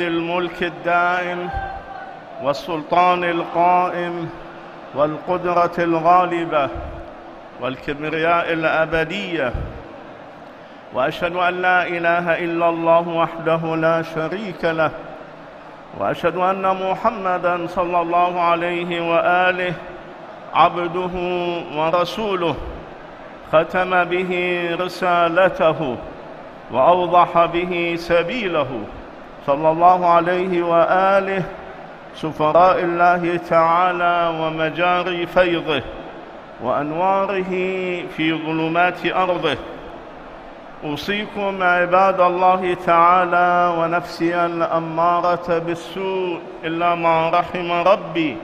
ذي الملك الدائم والسلطان القائم والقدرة الغالبة والكبرياء الأبدية. وأشهد أن لا إله إلا الله وحده لا شريك له. وأشهد أن محمدًا صلى الله عليه وآله عبده ورسوله ختم به رسالته وأوضح به سبيله. صلى الله عليه وآله سفراء الله تعالى ومجاري فيضه وأنواره في ظلمات أرضه. أوصيكم عباد الله تعالى ونفسي الأمارة بالسوء إلا ما رحم ربي.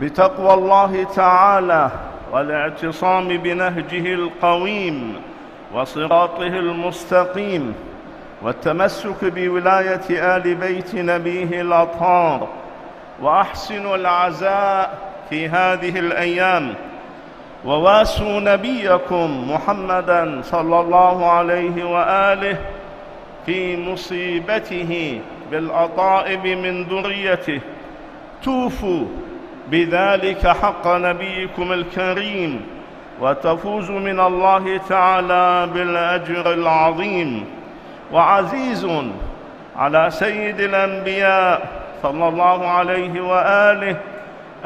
بتقوى الله تعالى والاعتصام بنهجه القويم وصراطه المستقيم. والتمسك بولاية آل بيت نبيه الأطهار وأحسنوا العزاء في هذه الأيام. وواسوا نبيكم محمدا صلى الله عليه وآله في مصيبته بالأطائب من ذريته. توفوا بذلك حق نبيكم الكريم وتفوز من الله تعالى بالأجر العظيم. وعزيز على سيد الأنبياء صلى الله عليه وآله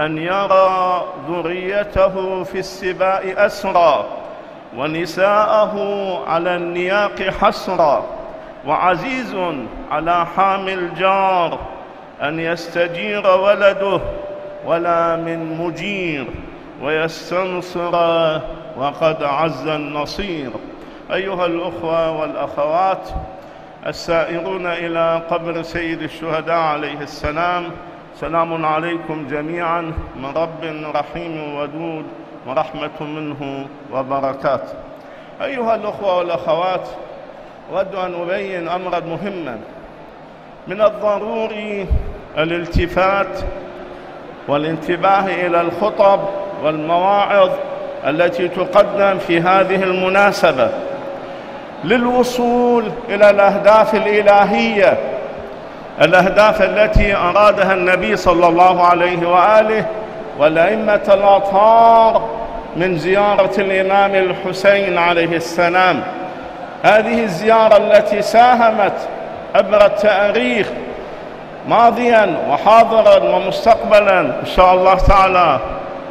أن يرى ذريته في السباء أسرى ونساءه على النياق حسرا وعزيز على حامي الجار أن يستجير ولده ولا من مجير ويستنصر وقد عز النصير أيها الأخوة والأخوات السائرون إلى قبر سيد الشهداء عليه السلام. سلام عليكم جميعا. من رب رحيم ودود ورحمة منه وبركات أيها الأخوة والأخوات أود أن أبين أمرا مهما. من الضروري الالتفات والانتباه إلى الخطب والمواعظ التي تقدم في هذه المناسبة. للوصول إلى الأهداف الإلهية الأهداف التي أرادها النبي صلى الله عليه وآله والأئمة الأطهار من زيارة الإمام الحسين عليه السلام. هذه الزيارة التي ساهمت عبر التاريخ ماضيا وحاضرا ومستقبلا إن شاء الله تعالى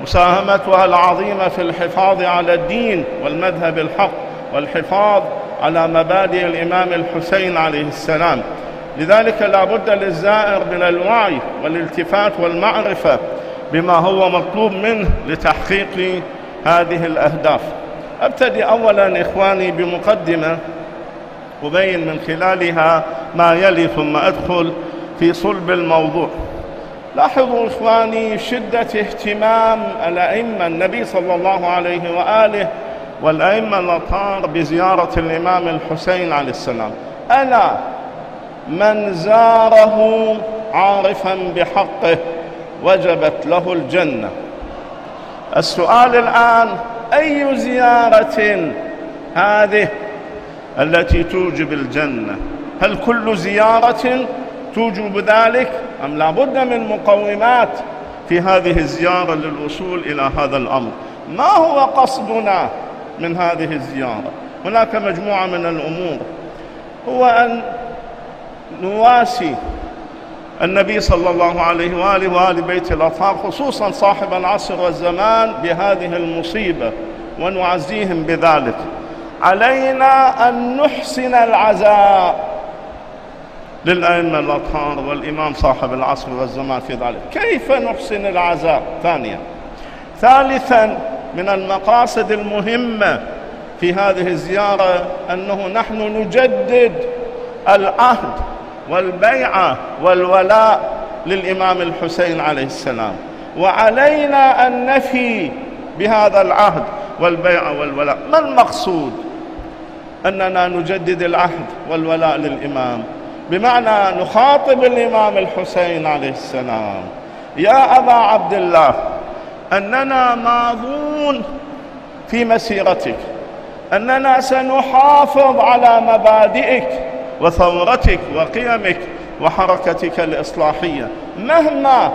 مساهمتها العظيمة في الحفاظ على الدين والمذهب الحق والحفاظ على مبادئ الإمام الحسين عليه السلام. لذلك لا بد للزائر من الوعي والالتفات والمعرفة بما هو مطلوب منه لتحقيق هذه الأهداف. أبتدي أولا إخواني بمقدمة أبين من خلالها ما يلي ثم أدخل في صلب الموضوع. لاحظوا إخواني شدة اهتمام الأئمة النبي صلى الله عليه وآله والأئمة الأطهار بزيارة الإمام الحسين عليه السلام. ألا من زاره عارفا بحقه وجبت له الجنة. السؤال الآن أي زيارة هذه التي توجب الجنة؟ هل كل زيارة توجب ذلك أم لا بد من مقومات في هذه الزيارة للوصول إلى هذا الأمر؟ ما هو قصدنا؟ من هذه الزيارة. هناك مجموعة من الأمور. هو أن نواسي النبي صلى الله عليه وآله وآل بيت الأطهار خصوصا صاحب العصر والزمان بهذه المصيبة ونعزيهم بذلك. علينا أن نحسن العزاء للأئمة الأطهار والإمام صاحب العصر والزمان في ذلك. كيف نحسن العزاء؟ ثانيا. ثالثا من المقاصد المهمة في هذه الزيارة أنه نحن نجدد العهد والبيعة والولاء للإمام الحسين عليه السلام. وعلينا أن نفي بهذا العهد والبيعة والولاء. ما المقصود أننا نجدد العهد والولاء للإمام؟ بمعنى نخاطب الإمام الحسين عليه السلام. يا أبا عبد الله أننا ماضون في مسيرتك. أننا سنحافظ على مبادئك وثورتك وقيمك وحركتك الإصلاحية. مهما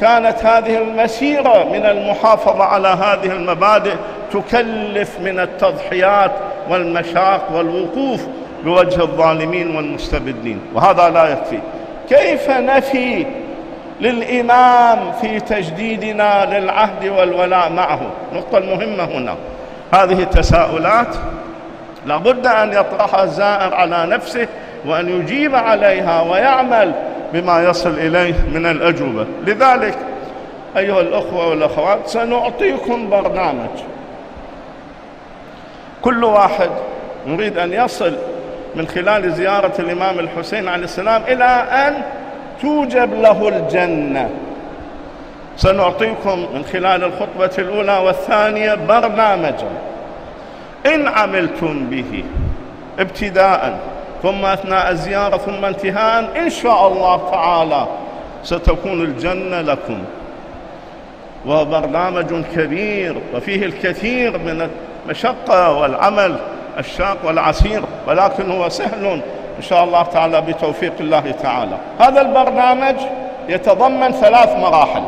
كانت هذه المسيرة من المحافظة على هذه المبادئ تكلف من التضحيات والمشاق والوقوف بوجه الظالمين والمستبدين وهذا لا يكفي. كيف نفي للإمام في تجديدنا للعهد والولاء معه. النقطة المهمة هنا. هذه التساؤلات لابد أن يطرحها الزائر على نفسه وأن يجيب عليها ويعمل بما يصل إليه من الأجوبة. لذلك أيها الأخوة والأخوات سنعطيكم برنامج. كل واحد يريد أن يصل من خلال زيارة الإمام الحسين عليه السلام إلى أن توجب له الجنة. سنعطيكم من خلال الخطبة الأولى والثانية برنامجا. إن عملتم به ابتداء ثم أثناء الزيارة ثم انتهاء إن شاء الله تعالى ستكون الجنة لكم. وبرنامج كبير وفيه الكثير من المشقة والعمل الشاق والعسير ولكن هو سهل إن شاء الله تعالى بتوفيق الله تعالى. هذا البرنامج يتضمن ثلاث مراحل.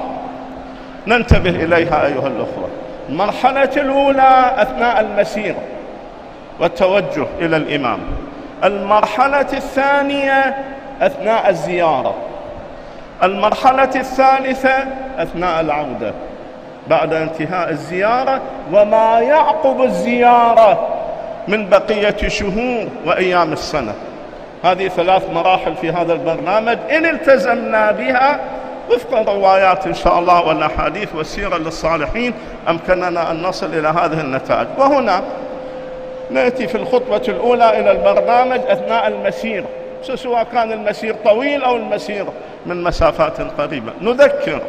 ننتبه إليها أيها الأخوة. المرحلة الأولى أثناء المسير والتوجه إلى الإمام. المرحلة الثانية أثناء الزيارة. المرحلة الثالثة أثناء العودة. بعد انتهاء الزيارة وما يعقب الزيارة من بقية شهور وأيام السنة. هذه ثلاث مراحل في هذا البرنامج. إن التزمنا بها وفق الروايات إن شاء الله والأحاديث والسيرة للصالحين أمكننا أن نصل إلى هذه النتائج. وهنا نأتي في الخطوة الأولى إلى البرنامج أثناء المسير. سواء كان المسير طويل أو المسير من مسافات قريبة. نذكر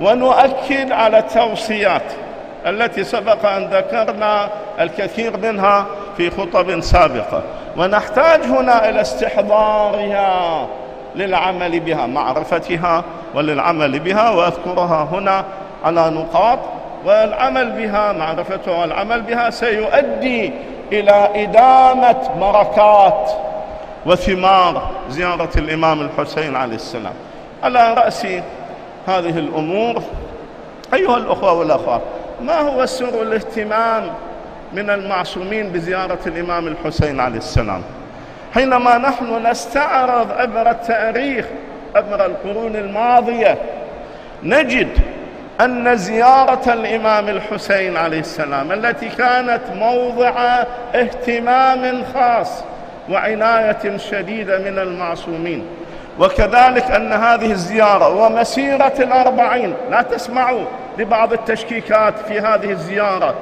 ونؤكد على التوصيات التي سبق أن ذكرنا الكثير منها في خطب سابقة. ونحتاج هنا إلى استحضارها للعمل بها معرفتها وللعمل بها وأذكرها هنا على نقاط. والعمل بها معرفتها والعمل بها سيؤدي إلى إدامة بركات وثمار زيارة الإمام الحسين عليه السلام. على رأس هذه الأمور أيها الأخوة والأخوات ما هو سر الاهتمام من المعصومين بزيارة الإمام الحسين عليه السلام. حينما نحن نستعرض عبر التاريخ عبر القرون الماضية نجد أن زيارة الإمام الحسين عليه السلام التي كانت موضع اهتمام خاص وعناية شديدة من المعصومين. وكذلك أن هذه الزيارة ومسيرة الأربعين لا تسمعوا لبعض التشكيكات في هذه الزيارة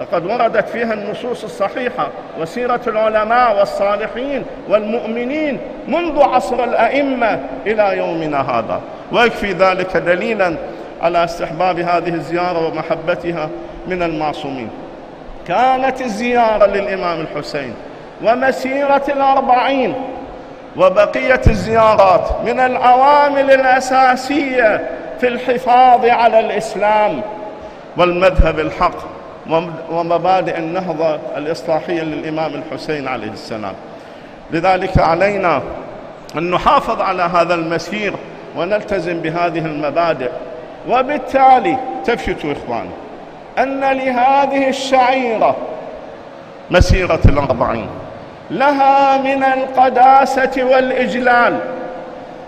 لقد وردت فيها النصوص الصحيحة وسيرة العلماء والصالحين والمؤمنين منذ عصر الأئمة إلى يومنا هذا. ويكفي ذلك دليلا على استحباب هذه الزيارة ومحبتها من المعصومين. كانت الزيارة للإمام الحسين ومسيرة الأربعين وبقية الزيارات من العوامل الأساسية في الحفاظ على الإسلام والمذهب الحق. ومبادئ النهضة الإصلاحية للإمام الحسين عليه السلام. لذلك علينا أن نحافظ على هذا المسير ونلتزم بهذه المبادئ. وبالتالي تفشتوا إخواني أن لهذه الشعيرة مسيرة الأربعين لها من القداسة والإجلال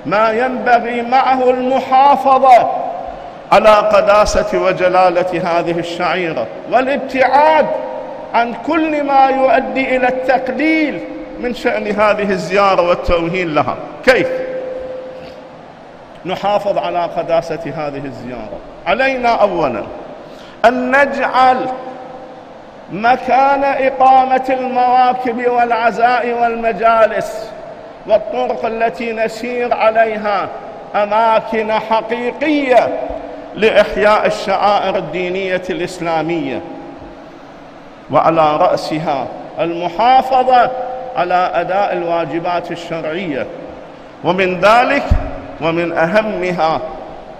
ما ينبغي معه المحافظة على قداسة وجلالة هذه الشعيرة والابتعاد عن كل ما يؤدي إلى التقليل من شأن هذه الزيارة والتوهين لها كيف؟ نحافظ على قداسة هذه الزيارة علينا أولا أن نجعل مكان إقامة المواكب والعزاء والمجالس والطرق التي نسير عليها أماكن حقيقية لإحياء الشعائر الدينية الإسلامية وعلى رأسها المحافظة على أداء الواجبات الشرعية. ومن ذلك ومن أهمها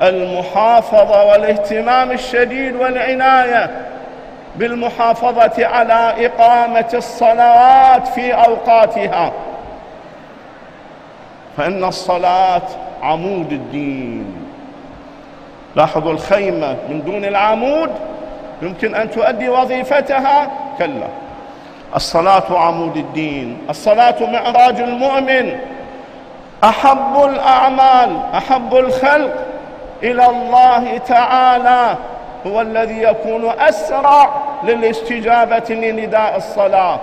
المحافظة والاهتمام الشديد والعناية بالمحافظة على إقامة الصلوات في أوقاتها. فإن الصلاة عمود الدين. لاحظوا الخيمة من دون العمود يمكن أن تؤدي وظيفتها؟ كلا. الصلاة عمود الدين الصلاة معراج المؤمن. أحب الأعمال أحب الخلق إلى الله تعالى هو الذي يكون أسرع للاستجابة لنداء الصلاة.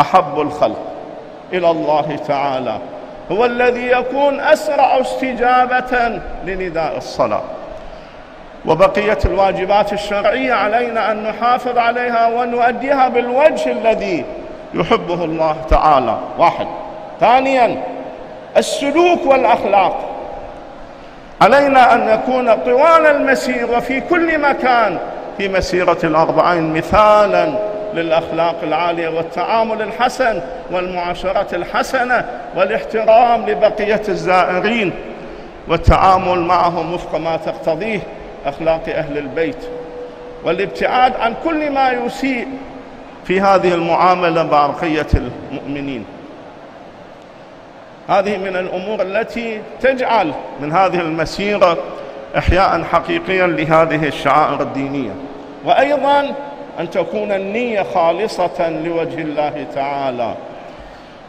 أحب الخلق إلى الله تعالى. هو الذي يكون أسرع استجابة لنداء الصلاة. وبقية الواجبات الشرعية علينا أن نحافظ عليها ونؤديها بالوجه الذي يحبه الله تعالى. واحد. ثانيا السلوك والأخلاق. علينا أن نكون طوال المسير وفي كل مكان في مسيرة الأربعين مثالا للأخلاق العالية والتعامل الحسن والمعاشرة الحسنة والاحترام لبقية الزائرين والتعامل معهم وفق ما تقتضيه أخلاق أهل البيت والابتعاد عن كل ما يسيء في هذه المعاملة مع بقية المؤمنين. هذه من الأمور التي تجعل من هذه المسيرة إحياء حقيقيا لهذه الشعائر الدينية. وأيضا أن تكون النية خالصة لوجه الله تعالى.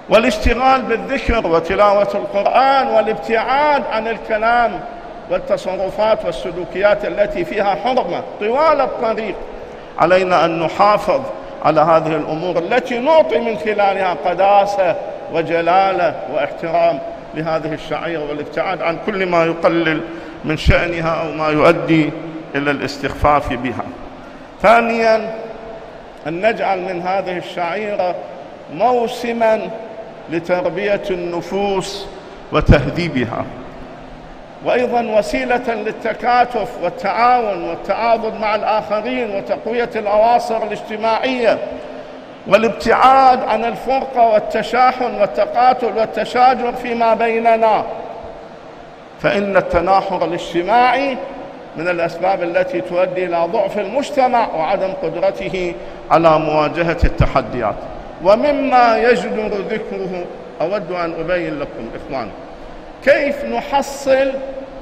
والاشتغال بالذكر وتلاوة القرآن والابتعاد عن الكلام والتصرفات والسلوكيات التي فيها حرمة طوال الطريق. علينا أن نحافظ على هذه الأمور التي نعطي من خلالها قداسة وجلالة واحترام لهذه الشعيرة والابتعاد عن كل ما يقلل من شأنها أو ما يؤدي إلى الاستخفاف بها. ثانيا أن نجعل من هذه الشعيرة موسما لتربية النفوس وتهذيبها. وأيضا وسيلة للتكاتف والتعاون والتعاضد مع الآخرين وتقوية الأواصر الاجتماعية والابتعاد عن الفرقة والتشاحن والتقاتل والتشاجر فيما بيننا. فإن التناحر الاجتماعي من الأسباب التي تؤدي إلى ضعف المجتمع وعدم قدرته على مواجهة التحديات. ومما يجدر ذكره أود أن أبين لكم إخوان. كيف نحصل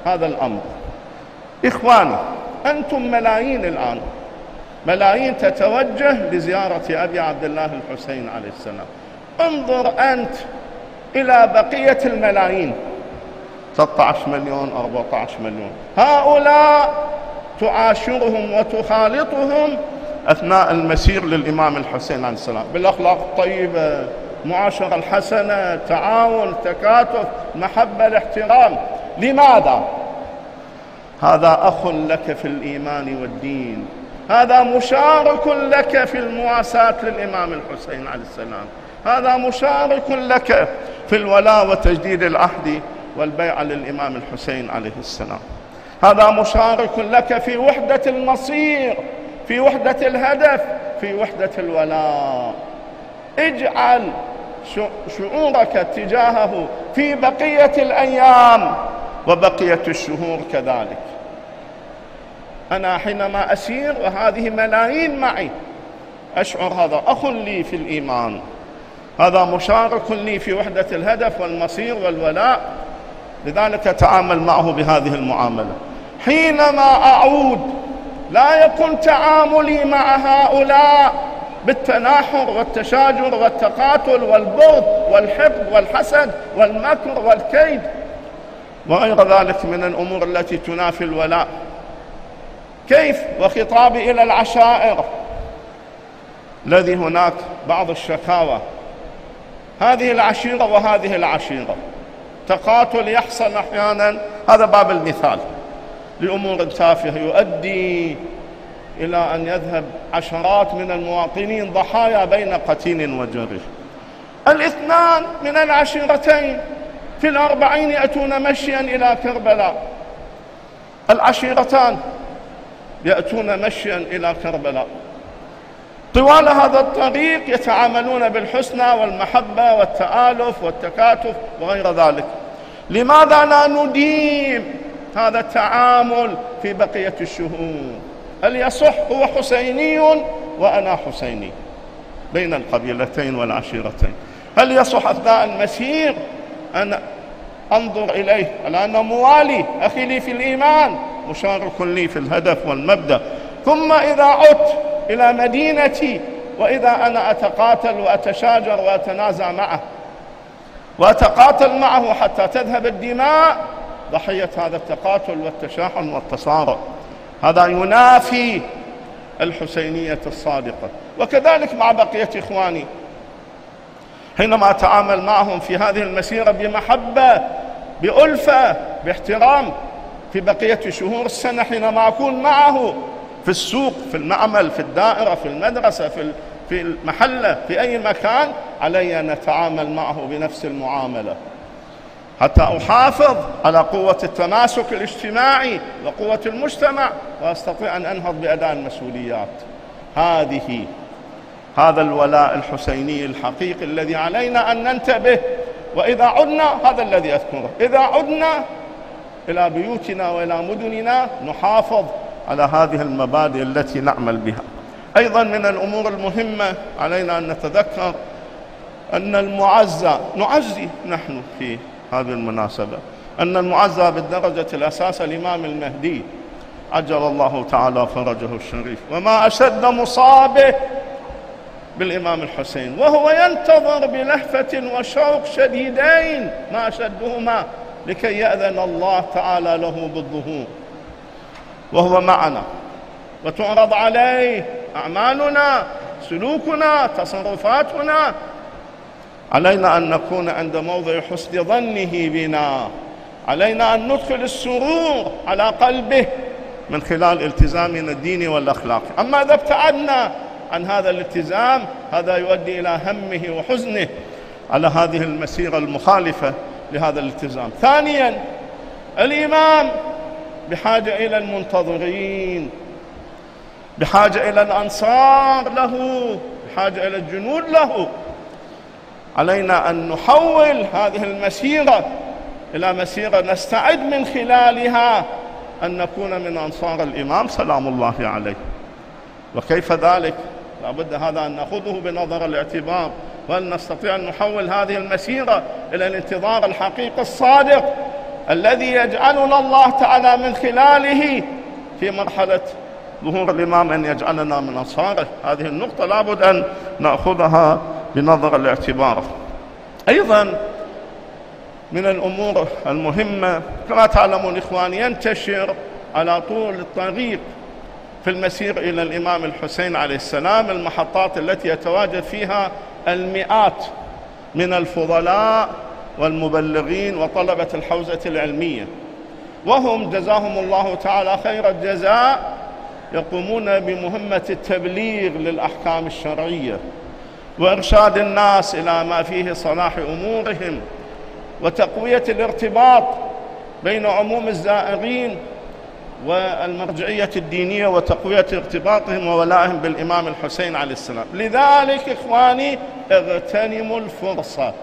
هذا الأمر؟ إخواني أنتم ملايين الآن. ملايين تتوجه لزيارة أبي عبد الله الحسين عليه السلام. انظر أنت إلى بقية الملايين. 13 مليون 14 مليون. هؤلاء تعاشرهم وتخالطهم أثناء المسير للإمام الحسين عليه السلام. بالأخلاق الطيبة معاشرة الحسنة تعاون تكاتف محبة الاحترام. لماذا؟ هذا أخ لك في الإيمان والدين. هذا مشارك لك في المواساة للإمام الحسين عليه السلام. هذا مشارك لك في الولاء وتجديد العهد والبيعة للإمام الحسين عليه السلام. هذا مشارك لك في وحدة المصير. في وحدة الهدف في وحدة الولاء. اجعل شعورك تجاهه في بقية الأيام وبقية الشهور كذلك. أنا حينما أسير وهذه ملايين معي أشعر هذا أخ لي في الإيمان. هذا مشارك لي في وحدة الهدف والمصير والولاء. لذلك أتعامل معه بهذه المعاملة. حينما أعود لا يكن تعاملي مع هؤلاء بالتناحر والتشاجر والتقاتل والبغض والحقد والحسد والمكر والكيد وغير ذلك من الأمور التي تنافي الولاء. كيف؟ وخطابي إلى العشائر الذي هناك بعض الشكاوى. هذه العشيرة وهذه العشيرة. تقاتل يحصل أحيانا. هذا باب المثال. لأمور تافهة. يؤدي إلى أن يذهب عشرات من المواطنين ضحايا بين قتيل وجريح الاثنان من العشيرتين في الأربعين يأتون مشيا إلى كربلاء. العشيرتان يأتون مشيا إلى كربلاء. طوال هذا الطريق يتعاملون بالحسنى والمحبة والتآلف والتكاتف وغير ذلك. لماذا لا نديم هذا التعامل في بقية الشهور. هل يصح هو حسيني وأنا حسيني بين القبيلتين والعشيرتين؟ هل يصح أثناء المسير أن أنظر إليه؟ على أنه موالي أخي لي في الإيمان مشارك لي في الهدف والمبدأ. ثم إذا عدت إلى مدينتي وإذا أنا أتقاتل وأتشاجر وأتنازع معه وأتقاتل معه حتى تذهب الدماء ضحية هذا التقاتل والتشاحن والتصارع هذا ينافي الحسينية الصادقة. وكذلك مع بقية إخواني حينما أتعامل معهم في هذه المسيرة بمحبة بألفة باحترام في بقية شهور السنة حينما أكون معه في السوق في المعمل في الدائرة في المدرسة في في المحلة في أي مكان علي أن أتعامل معه بنفس المعاملة. حتى أحافظ على قوة التماسك الاجتماعي وقوة المجتمع وأستطيع أن أنهض بأداء المسؤوليات. هذه هذا الولاء الحسيني الحقيقي الذي علينا أن ننتبه. وإذا عدنا هذا الذي أذكره إذا عدنا إلى بيوتنا وإلى مدننا نحافظ على هذه المبادئ التي نعمل بها. أيضا من الأمور المهمة علينا أن نتذكر أن المعزى نعزي نحن في هذه المناسبة. أن المعزى بالدرجة الأساس الإمام المهدي عجل الله تعالى فرجه الشريف. وما أشد مصابه بالإمام الحسين. وهو ينتظر بلهفة وشوق شديدين ما أشدهما لكي يأذن الله تعالى له بالظهور. وهو معنا. وتعرض عليه أعمالنا سلوكنا تصرفاتنا علينا أن نكون عند موضع حسن ظنه بنا. علينا أن ندخل السرور على قلبه من خلال التزامنا الديني والأخلاقي أما إذا ابتعدنا عن هذا الالتزام هذا يؤدي إلى همه وحزنه على هذه المسيرة المخالفة لهذا الالتزام. ثانيا الإمام بحاجة إلى المنتظرين بحاجة إلى الأنصار له بحاجة إلى الجنود له. علينا أن نحول هذه المسيرة إلى مسيرة نستعد من خلالها أن نكون من أنصار الإمام سلام الله عليه. وكيف ذلك؟ لابد هذا أن نأخذه بنظر الاعتبار وأن نستطيع أن نحول هذه المسيرة إلى الانتظار الحقيقي الصادق الذي يجعلنا الله تعالى من خلاله في مرحلة ظهور الإمام أن يجعلنا من أنصاره؟ هذه النقطة لابد أن نأخذها بنظر الاعتبار. أيضا من الأمور المهمة كما تعلمون إخواني ينتشر على طول الطريق في المسير إلى الإمام الحسين عليه السلام المحطات التي يتواجد فيها المئات من الفضلاء والمبلغين وطلبة الحوزة العلمية. وهم جزاهم الله تعالى خير الجزاء يقومون بمهمة التبليغ للأحكام الشرعية. وإرشاد الناس إلى ما فيه صلاح أمورهم وتقوية الارتباط بين عموم الزائرين والمرجعية الدينية وتقوية ارتباطهم وولائهم بالإمام الحسين عليه السلام. لذلك إخواني اغتنموا الفرصة.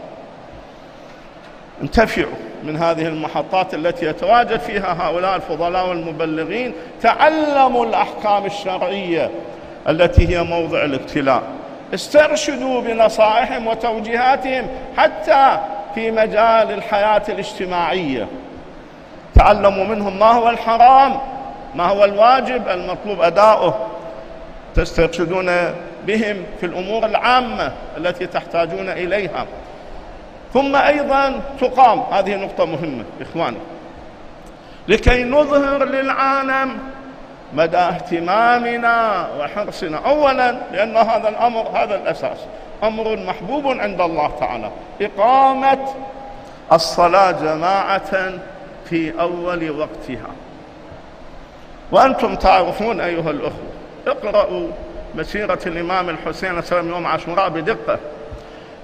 انتفعوا من هذه المحطات التي يتواجد فيها هؤلاء الفضلاء والمبلغين. تعلموا الأحكام الشرعية التي هي موضع الابتلاء. استرشدوا بنصائحهم وتوجيهاتهم حتى في مجال الحياة الاجتماعية. تعلموا منهم ما هو الحرام ما هو الواجب المطلوب أداؤه. تسترشدون بهم في الأمور العامة التي تحتاجون إليها. ثم أيضا تقام هذه نقطة مهمة إخواني لكي نظهر للعالم مدى اهتمامنا وحرصنا. أولا لأن هذا الأمر هذا الأساس. أمر محبوب عند الله تعالى. إقامة الصلاة جماعة في أول وقتها. وأنتم تعرفون أيها الأخوة اقرأوا مسيرة الإمام الحسين عليه السلام يوم عاشوراء بدقة.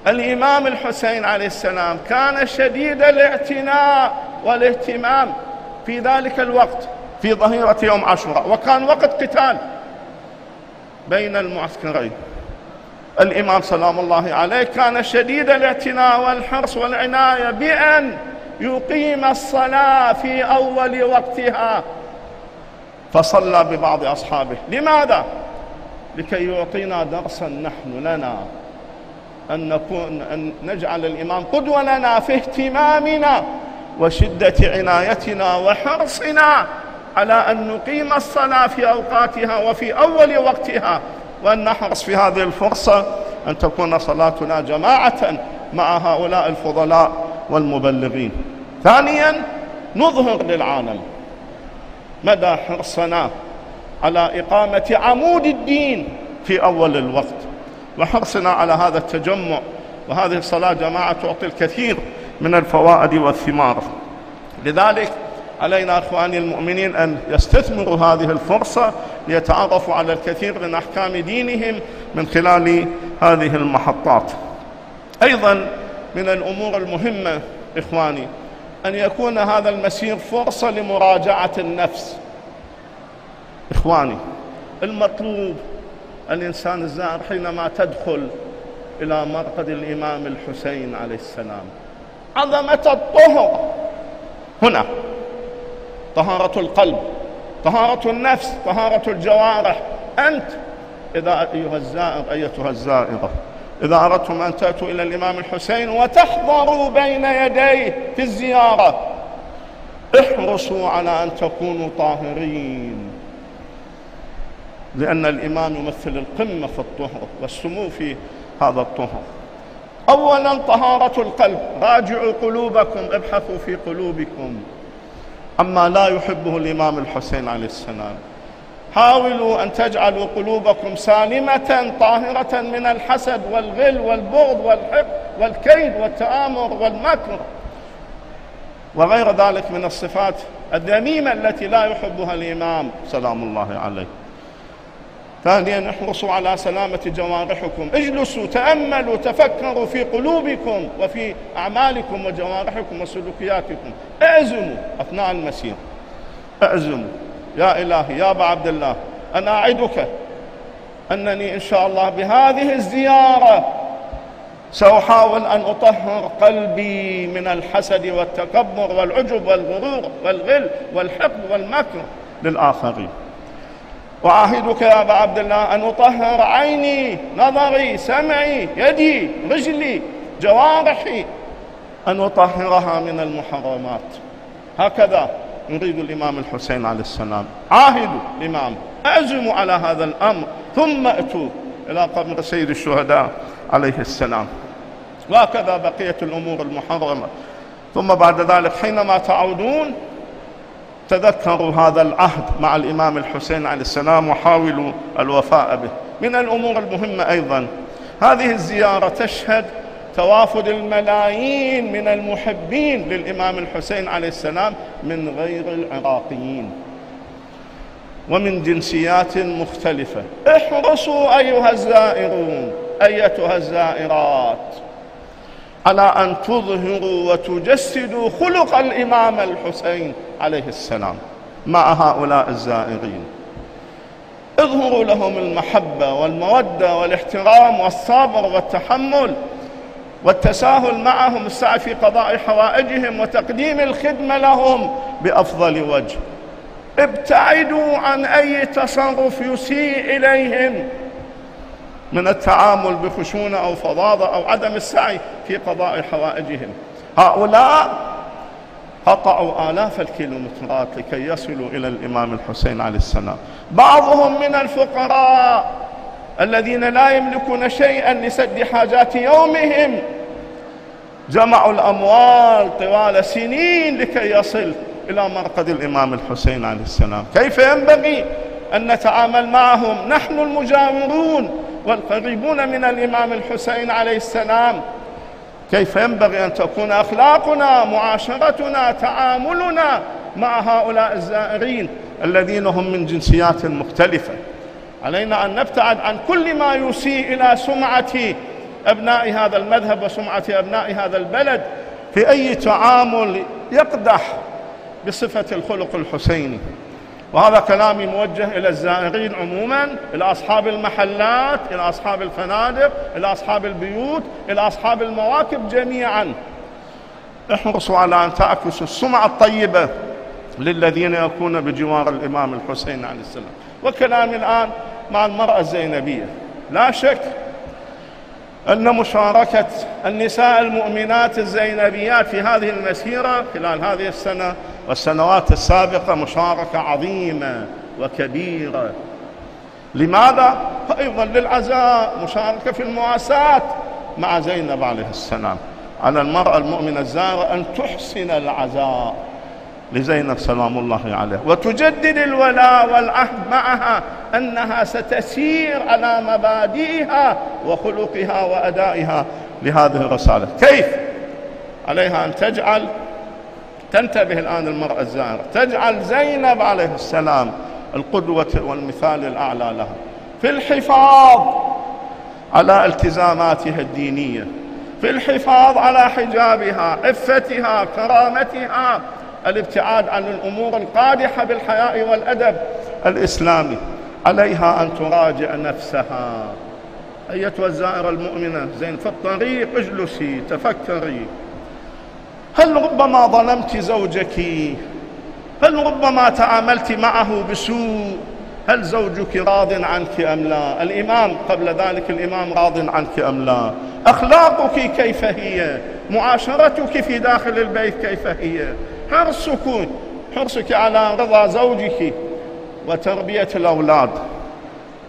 الإمام الحسين عليه السلام كان شديد الاعتناء والاهتمام في ذلك الوقت. في ظهيرة يوم عاشوراء وكان وقت قتال بين المعسكرين. الإمام سلام الله عليه كان شديد الاعتناء والحرص والعناية بأن يقيم الصلاة في أول وقتها. فصلى ببعض أصحابه. لماذا؟ لكي يعطينا درسا نحن لنا أن نكون أن نجعل الإمام قدوة لنا في اهتمامنا وشدة عنايتنا وحرصنا. على أن نقيم الصلاة في أوقاتها وفي أول وقتها وأن نحرص في هذه الفرصة أن تكون صلاتنا جماعة مع هؤلاء الفضلاء والمبلغين. ثانيا نظهر للعالم مدى حرصنا على إقامة عمود الدين في أول الوقت. وحرصنا على هذا التجمع وهذه الصلاة جماعة تعطي الكثير من الفوائد والثمار. لذلك علينا أخواني المؤمنين أن يستثمروا هذه الفرصة ليتعرفوا على الكثير من أحكام دينهم من خلال هذه المحطات. أيضا من الأمور المهمة إخواني أن يكون هذا المسير فرصة لمراجعة النفس. إخواني المطلوب الإنسان الزائر حينما تدخل إلى مرقد الإمام الحسين عليه السلام عظمة الطهر هنا طهارة القلب طهارة النفس طهارة الجوارح. أنت إذا أيها الزائر أيتها الزائرة إذا أردتم أن تأتوا إلى الإمام الحسين وتحضروا بين يديه في الزيارة احرصوا على أن تكونوا طاهرين لأن الإمام يمثل القمة في الطهر والسمو في هذا الطهر. أولا طهارة القلب راجعوا قلوبكم ابحثوا في قلوبكم. عما لا يحبه الإمام الحسين عليه السلام. حاولوا أن تجعلوا قلوبكم سالمة طاهرة من الحسد والغل والبغض والحقد والكيد والتآمر والمكر وغير ذلك من الصفات الذميمة التي لا يحبها الإمام. سلام الله عليه. ثانيا احرصوا على سلامة جوارحكم. اجلسوا تأملوا تفكروا في قلوبكم وفي أعمالكم وجوارحكم وسلوكياتكم. اعزموا أثناء المسير. اعزموا. يا إلهي يا أبا عبد الله أنا أعدك أنني إن شاء الله بهذه الزيارة سأحاول أن أطهر قلبي من الحسد والتكبر والعجب والغرور والغل والحقد والمكر للآخرين. وأعهدك يا أبا عبد الله أن أطهر عيني نظري سمعي يدي رجلي جوارحي أن أطهرها من المحرمات. هكذا يريد الإمام الحسين عليه السلام. عاهدوا الإمام أعزموا على هذا الأمر ثم أتوا إلى قبر سيد الشهداء عليه السلام. وهكذا بقية الأمور المحرمة. ثم بعد ذلك حينما تعودون تذكروا هذا العهد مع الإمام الحسين عليه السلام وحاولوا الوفاء به. من الأمور المهمة أيضا هذه الزيارة تشهد توافد الملايين من المحبين للإمام الحسين عليه السلام من غير العراقيين ومن جنسيات مختلفة. احرصوا أيها الزائرون أيتها الزائرات على أن تظهروا وتجسدوا خلق الإمام الحسين عليه السلام مع هؤلاء الزائرين. اظهروا لهم المحبة والمودة والاحترام والصبر والتحمل والتساهل معهم السعي في قضاء حوائجهم وتقديم الخدمة لهم بأفضل وجه. ابتعدوا عن أي تصرف يسيء إليهم. من التعامل بخشونة أو فظاظة أو عدم السعي في قضاء حوائجهم. هؤلاء قطعوا آلاف الكيلومترات لكي يصلوا إلى الإمام الحسين عليه السلام. بعضهم من الفقراء الذين لا يملكون شيئا لسد حاجات يومهم جمعوا الأموال طوال سنين لكي يصل إلى مرقد الإمام الحسين عليه السلام. كيف ينبغي أن نتعامل معهم؟ نحن المجاورون والقريبون من الإمام الحسين عليه السلام. كيف ينبغي أن تكون أخلاقنا معاشرتنا تعاملنا مع هؤلاء الزائرين الذين هم من جنسيات مختلفة. علينا أن نبتعد عن كل ما يسيء إلى سمعة أبناء هذا المذهب وسمعة أبناء هذا البلد في أي تعامل يقدح بصفة الخلق الحسيني. وهذا كلامي موجه إلى الزائرين عموما إلى أصحاب المحلات إلى أصحاب الفنادق إلى أصحاب البيوت إلى أصحاب المواكب جميعا. احرصوا على أن تعكسوا السمعة الطيبة للذين يكون بجوار الإمام الحسين عليه السلام. وكلامي الآن مع المرأة الزينبية. لا شك أن مشاركة النساء المؤمنات الزينبيات في هذه المسيرة خلال هذه السنة والسنوات السابقة مشاركة عظيمة وكبيرة لماذا؟ أيضا للعزاء مشاركة في المواساة مع زينب عليه السلام على المرأة المؤمنة الزارة أن تحسن العزاء لزينب سلام الله عليه وتجدد الولاء والعهد معها أنها ستسير على مبادئها وخلقها وأدائها لهذه الرسالة كيف؟ عليها أن تجعل تنتبه الآن المرأة الزائرة. تجعل زينب عليه السلام القدوة والمثال الأعلى لها. في الحفاظ على التزاماتها الدينية. في الحفاظ على حجابها عفتها كرامتها. الابتعاد عن الأمور القادحة بالحياء والأدب الإسلامي. عليها أن تراجع نفسها. أيتها الزائرة المؤمنة زين في الطريق اجلسي تفكري. هل ربما ظلمت زوجك؟ هل ربما تعاملت معه بسوء؟ هل زوجك راض عنك أم لا؟ الإمام قبل ذلك الإمام راض عنك أم لا؟ أخلاقك كيف هي؟ معاشرتك في داخل البيت كيف هي؟ حرصك حرصك على رضا زوجك وتربية الأولاد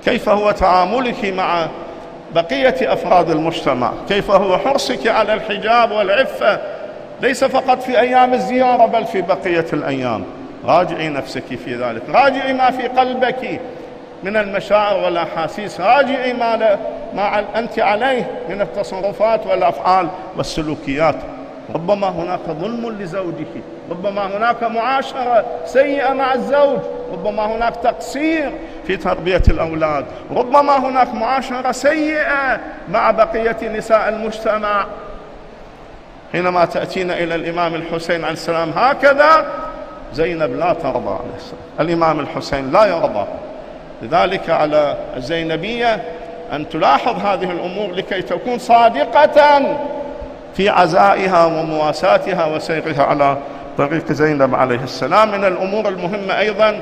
كيف هو تعاملك مع بقية أفراد المجتمع؟ كيف هو حرصك على الحجاب والعفة ليس فقط في أيام الزيارة بل في بقية الأيام. راجعي نفسك في ذلك. راجعي ما في قلبك من المشاعر والأحاسيس. راجعي ما, ما أنت عليه من التصرفات والأفعال والسلوكيات. ربما هناك ظلم لزوجك ربما هناك معاشرة سيئة مع الزوج. ربما هناك تقصير في تربية الأولاد. ربما هناك معاشرة سيئة مع بقية نساء المجتمع. حينما تأتينا إلى الإمام الحسين عليه السلام هكذا زينب لا ترضى عليه السلام. الإمام الحسين لا يرضى. لذلك على الزينبية أن تلاحظ هذه الأمور لكي تكون صادقة في عزائها ومواساتها وسيرها على طريق زينب عليه السلام. من الأمور المهمة أيضا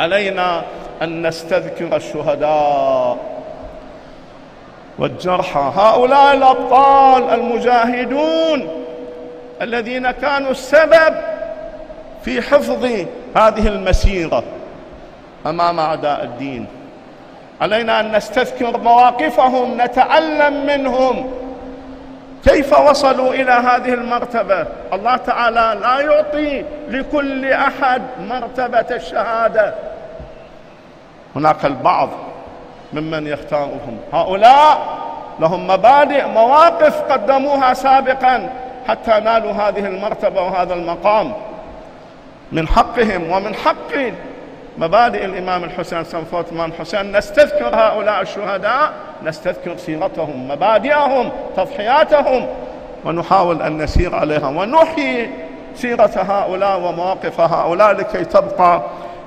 علينا أن نستذكر الشهداء. والجرحى هؤلاء الأبطال المجاهدون الذين كانوا السبب في حفظ هذه المسيرة أمام أعداء الدين. علينا أن نستذكر مواقفهم نتعلم منهم. كيف وصلوا إلى هذه المرتبة؟ الله تعالى لا يعطي لكل أحد مرتبة الشهادة. هناك البعض ممن يختارهم. هؤلاء لهم مبادئ مواقف قدموها سابقا حتى نالوا هذه المرتبة وهذا المقام. من حقهم ومن حق مبادئ الإمام الحسين سنفوت الإمام الحسين نستذكر هؤلاء الشهداء نستذكر سيرتهم مبادئهم تضحياتهم ونحاول أن نسير عليها ونحيي سيرة هؤلاء ومواقف هؤلاء لكي تبقى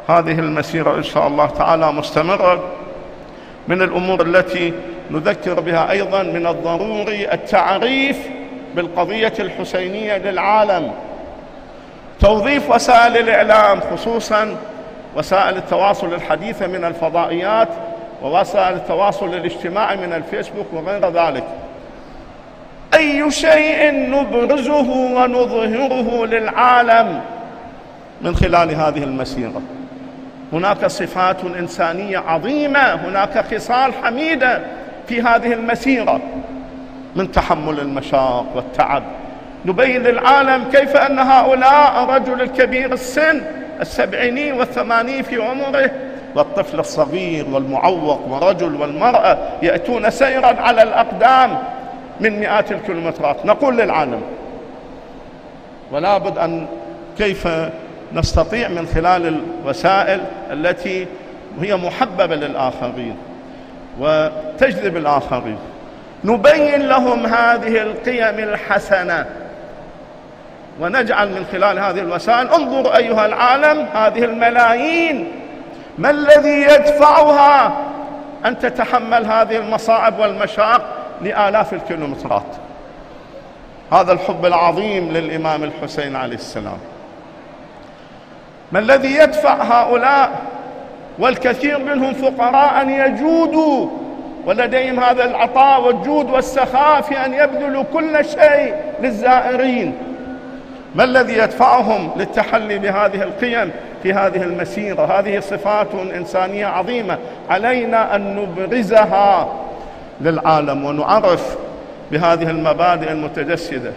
هذه المسيرة إن شاء الله تعالى مستمرة. من الأمور التي نذكر بها أيضا من الضروري التعريف بالقضية الحسينية للعالم. توظيف وسائل الإعلام خصوصا وسائل التواصل الحديثة من الفضائيات ووسائل التواصل الاجتماعي من الفيسبوك وغير ذلك. أي شيء نبرزه ونظهره للعالم من خلال هذه المسيرة. هناك صفات إنسانية عظيمة هناك خصال حميدة في هذه المسيرة من تحمل المشاق والتعب. نبين للعالم كيف أن هؤلاء الرجل الكبير السن السبعيني والثمانين في عمره والطفل الصغير والمعوق والرجل والمرأة يأتون سيرا على الأقدام من مئات الكيلومترات. نقول للعالم ولا بد أن كيف نستطيع من خلال الوسائل التي هي محببة للآخرين وتجذب الآخرين. نبين لهم هذه القيم الحسنة ونجعل من خلال هذه الوسائل. انظروا أيها العالم هذه الملايين. ما الذي يدفعها أن تتحمل هذه المصاعب والمشاق لآلاف الكيلومترات؟ هذا الحب العظيم للإمام الحسين عليه السلام. ما الذي يدفع هؤلاء والكثير منهم فقراء أن يجودوا ولديهم هذا العطاء والجود والسخاء في أن يبذلوا كل شيء للزائرين؟ ما الذي يدفعهم للتحلي بهذه القيم في هذه المسيرة؟ هذه صفات إنسانية عظيمة. علينا أن نبرزها للعالم ونعرف بهذه المبادئ المتجسدة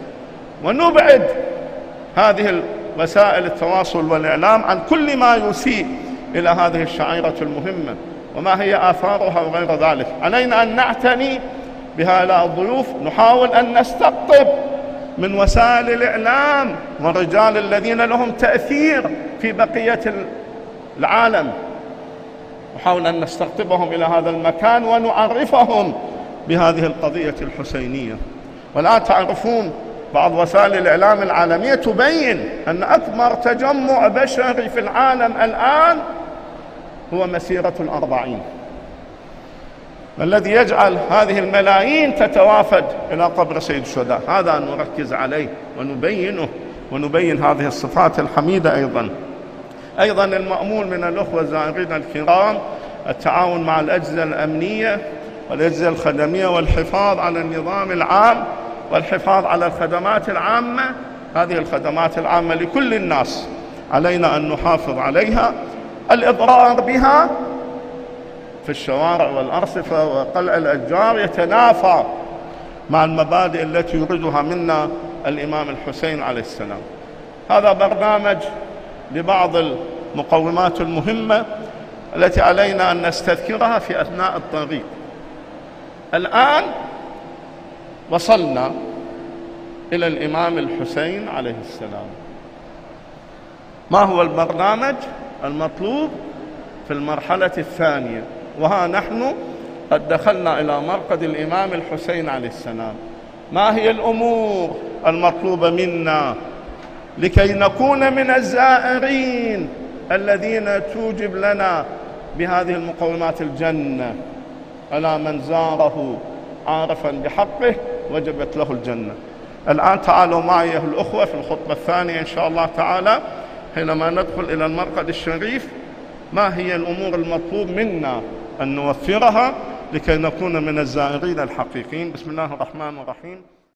ونبعد هذه وسائل التواصل والإعلام عن كل ما يسيء إلى هذه الشعيرة المهمة. وما هي آثارها وغير ذلك. علينا أن نعتني بهؤلاء الضيوف. نحاول أن نستقطب من وسائل الإعلام والرجال الذين لهم تأثير في بقية العالم. نحاول أن نستقطبهم إلى هذا المكان ونعرفهم بهذه القضية الحسينية. والآن تعرفون بعض وسائل الإعلام العالمية تبين أن أكبر تجمع بشري في العالم الآن هو مسيرة الأربعين. الذي يجعل هذه الملايين تتوافد إلى قبر سيد الشهداء. هذا نركز عليه ونبينه ونبين هذه الصفات الحميدة أيضا. أيضا المأمول من الأخوة الزائرين الكرام التعاون مع الأجهزة الأمنية والأجهزة الخدمية والحفاظ على النظام العام والحفاظ على الخدمات العامة. هذه الخدمات العامة لكل الناس علينا أن نحافظ عليها. الإضرار بها في الشوارع والأرصفة وقلع الأشجار يتنافى مع المبادئ التي يريدها منا الإمام الحسين عليه السلام. هذا برنامج لبعض المقومات المهمة التي علينا أن نستذكرها في أثناء الطريق. الآن وصلنا إلى الإمام الحسين عليه السلام. ما هو البرنامج المطلوب في المرحلة الثانية؟ وها نحن قد دخلنا إلى مرقد الإمام الحسين عليه السلام. ما هي الأمور المطلوبة منا لكي نكون من الزائرين الذين توجب لنا بهذه المقومات الجنة؟ ألا من زاره عارفا بحقه وجبت له الجنة. الآن تعالوا معي أيها الأخوة في الخطبة الثانية إن شاء الله تعالى حينما ندخل إلى المرقد الشريف. ما هي الأمور المطلوب منا أن نوفرها لكي نكون من الزائرين الحقيقيين؟ بسم الله الرحمن الرحيم.